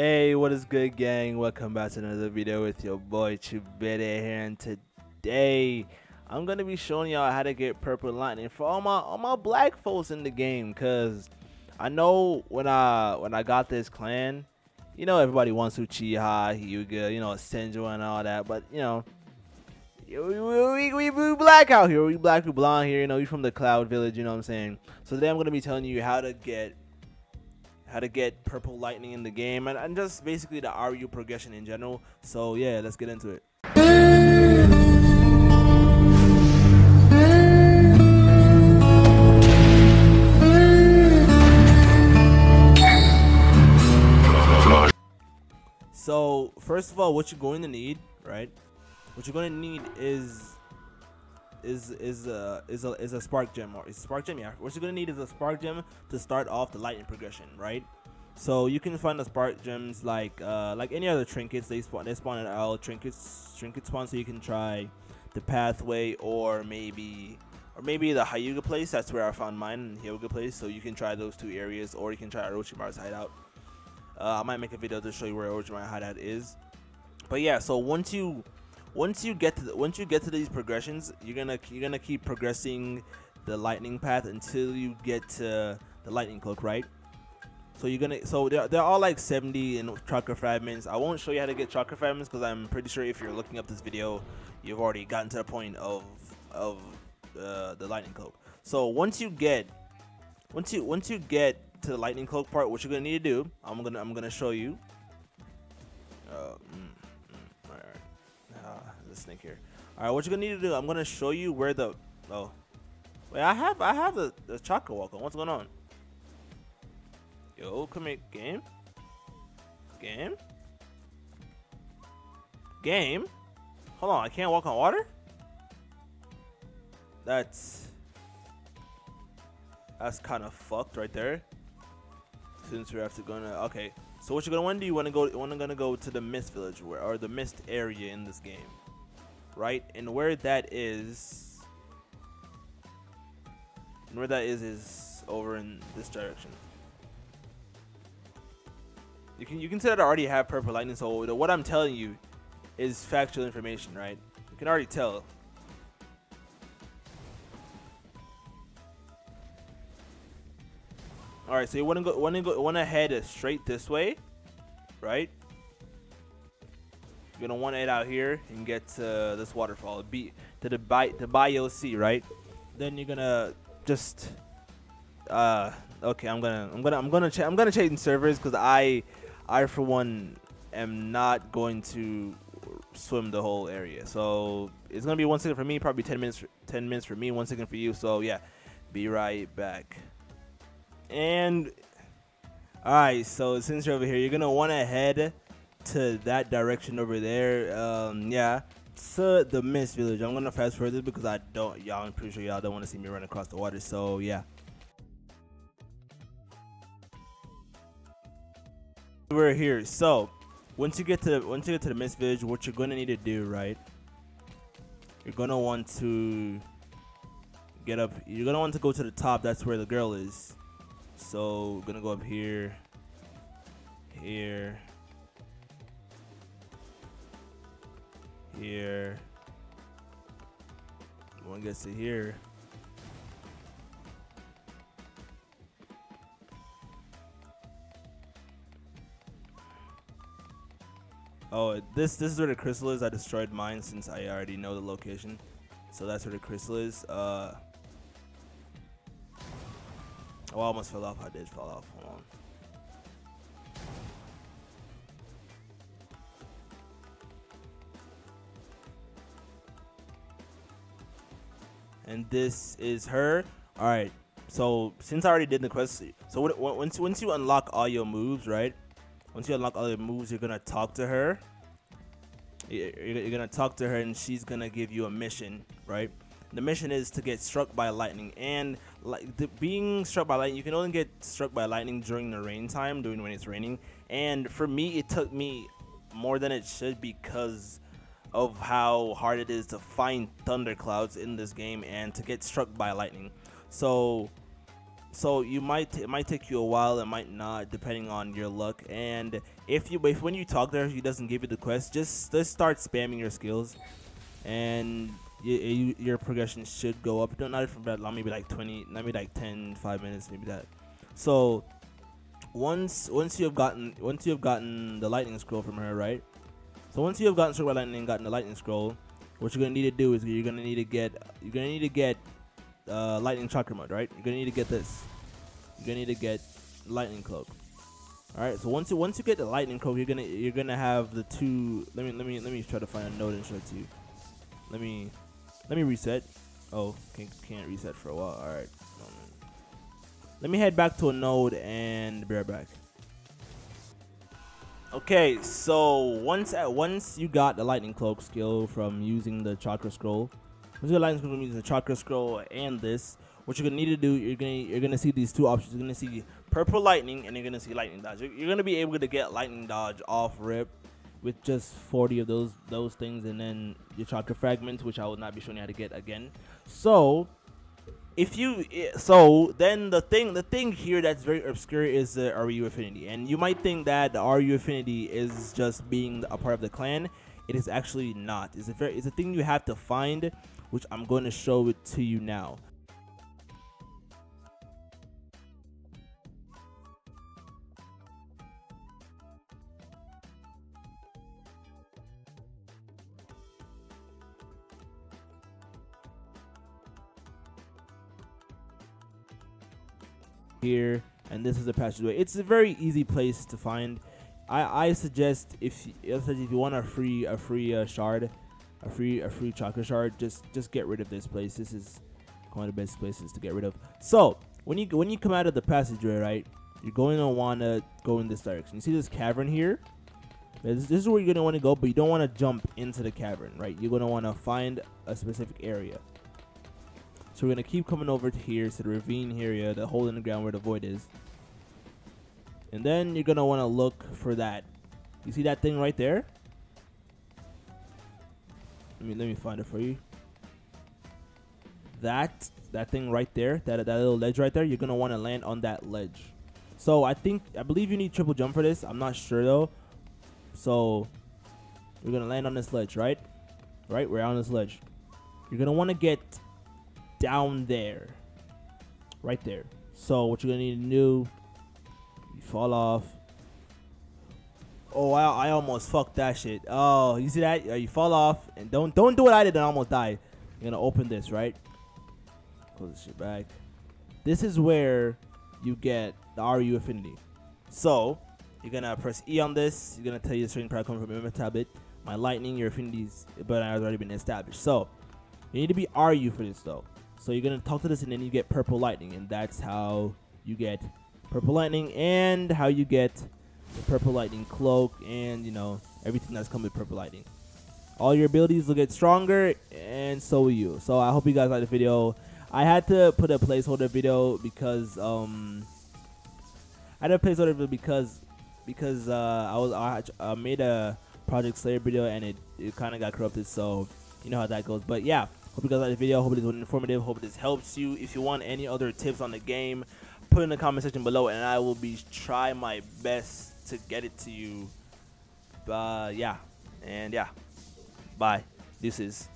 Hey, what is good, gang? Welcome back to another video with your boy TrueBeta here, and today I'm gonna be showing y'all how to get purple lightning for all my all my black folks in the game. Cause I know when I when I got this clan, you know everybody wants Uchiha, Hyuga, you know Senju and all that, but you know. We, we, we, we black out here. We black, we blonde here. You know, we from the Cloud Village. You know what I'm saying? So today I'm gonna be telling you how to get how to get purple lightning in the game and, and just basically the Ayrui progression in general. So yeah, let's get into it. So first of all, what you're going to need, right? What you're going to need is is is a is a is a spark gem or is spark gem yeah. What you're gonna need is a spark gem to start off the lightning progression right? So you can find the spark gems like uh like any other trinkets. They spawn they spawn at all trinkets trinket spawn so you can try the pathway or maybe or maybe the Hyuga place. That's where I found mine in Hyuga place. So you can try those two areas or you can try Orochimaru's hideout. Uh, I might make a video to show you where Orochimaru hideout is. But yeah so once you once you get to the, once you get to these progressions, you're gonna you're gonna keep progressing the lightning path until you get to the lightning cloak, right? So you're gonna so they're, they're all like 70 in chakra fragments. I won't show you how to get chakra fragments because I'm pretty sure if you're looking up this video, you've already gotten to the point of of uh, the lightning cloak. So once you get once you once you get to the lightning cloak part, what you're gonna need to do, I'm gonna I'm gonna show you. Uh, mm snake here. All right, what you're gonna need to do? I'm gonna show you where the. Oh, wait. I have I have the the walk on. What's going on? Yo, come here, game. Game. Game. Hold on, I can't walk on water. That's that's kind of fucked right there. Since we have to going to... okay. So what you're gonna want to do? You want to go? You want to gonna go to the mist village where, or the mist area in this game right? And where that is, and where that is is over in this direction. You can you can say that I already have purple lightning, so what I'm telling you is factual information, right? You can already tell. All right, so you want to go want to go want to head straight this way, right? You're gonna want to head out here and get to this waterfall, be to the by the Bio Sea, right? Then you're gonna just uh okay, I'm gonna I'm gonna I'm gonna I'm gonna change servers because I I for one am not going to swim the whole area. So it's gonna be one second for me, probably 10 minutes 10 minutes for me, one second for you. So yeah, be right back. And all right, so since you're over here, you're gonna want to head to that direction over there. Um, yeah, to the Mist Village. I'm gonna fast forward this because I don't, y'all. I'm pretty sure y'all don't want to see me run across the water. So yeah. We're here. So once you get to the, once you get to the Mist Village, what you're gonna need to do, right? You're gonna want to get up. You're gonna want to go to the top. That's where the girl is. So gonna go up here, here, here. One gets to here. Oh, this this is where the crystal is. I destroyed mine since I already know the location. So that's where the crystal is. Uh, oh, I almost fell off. I did fall off. Hold on. And this is her. All right. So since I already did the quest, so once once you unlock all your moves, right? Once you unlock all your moves, you're gonna talk to her. You're, you're gonna talk to her, and she's gonna give you a mission, right? The mission is to get struck by lightning, and like the, being struck by lightning, you can only get struck by lightning during the rain time, during when it's raining. And for me, it took me more than it should because of how hard it is to find thunderclouds in this game and to get struck by lightning. So so you might it might take you a while, it might not, depending on your luck. And if you if when you talk there, he doesn't give you the quest, just just start spamming your skills, and you, you, your progression should go up. Don't not from that long, maybe like 20, maybe like 10, 5 minutes, maybe that. So once once you have gotten once you have gotten the lightning scroll from her, right? So once you have gotten struck lightning, gotten the lightning scroll, what you're gonna need to do is you're gonna need to get you're gonna need to get uh, lightning chakra mode, right? You're gonna need to get this. You're gonna need to get lightning cloak. All right. So once you once you get the lightning cloak, you're gonna you're gonna have the two. Let me let me let me try to find a node and show it to you. Let me let me reset. Oh, can't can't reset for a while. All right. Let me head back to a node and be right back. Okay, so once at once you got the lightning cloak skill from using the chakra scroll, once you lightning scroll from using the chakra scroll and this, what you're gonna need to do, you're gonna you're gonna see these two options. You're gonna see purple lightning and you're gonna see lightning dodge. You're, you're gonna be able to get lightning dodge off rip with just 40 of those those things, and then your chakra fragments, which I will not be showing you how to get again. So if you eh, so then the thing the thing here that's very obscure is the Ayrui affinity. And you might think that the Ayrui affinity is just being a part of the clan. It is actually not. It's a very it's a thing you have to find which I'm going to show it to you now here and this is the passageway. It's a very easy place to find. I i suggest if if you want a free a free uh, shard a free a free chakra shard just just get rid of this place. This is one of the best places to get rid of. So when you when you come out of the passageway right you're going to want to go in this direction. You see this cavern here? This, this is where you're going to want to go but you don't want to jump into the cavern right? You're going to want to find a specific area so we're going to keep coming over to here to the ravine area, the hole in the ground where the void is. And then you're going to want to look for that. You see that thing right there? Let me, let me find it for you. That, that thing right there, that, that little ledge right there, you're going to want to land on that ledge. So I think, I believe you need triple jump for this. I'm not sure though. So you're going to land on this ledge, right? Right? We're on this ledge. You're going to want to get down there. Right there. So what you're to need to do, you fall off. Oh, I, I almost fucked that shit. Oh, you see that? you fall off and don't don't do what I did and almost die. You're gonna open this, right? Close this shit back. This is where you get the Ayrui affinity. So you're gonna press E on this. You're gonna tell you the string power coming from your tablet. My lightning, your affinities, but has already been established. So you need to be Ayrui for this though. So you're gonna talk to this, and then you get purple lightning, and that's how you get purple lightning, and how you get the purple lightning cloak, and you know everything that's come with purple lightning. All your abilities will get stronger, and so will you. So I hope you guys like the video. I had to put a placeholder video because um I had a placeholder video because because uh, I was I, I made a Project Slayer video and it, it kind of got corrupted. So you know how that goes. But yeah, Hope you guys like the video. Hope it was informative. Hope this helps you. If you want any other tips on the game, put in the comment section below, and I will be try my best to get it to you. Uh, yeah, and yeah, bye. This is.